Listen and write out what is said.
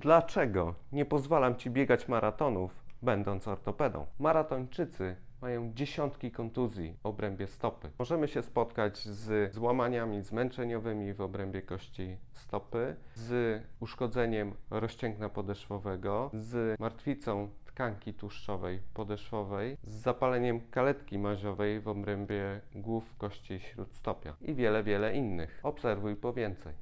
Dlaczego nie pozwalam Ci biegać maratonów, będąc ortopedą? Maratończycy mają dziesiątki kontuzji w obrębie stopy. Możemy się spotkać z złamaniami zmęczeniowymi w obrębie kości stopy, z uszkodzeniem rozcięgna podeszwowego, z martwicą tkanki tłuszczowej podeszwowej, z zapaleniem kaletki maziowej w obrębie głów kości śródstopia i wiele, wiele innych. Obserwuj po więcej.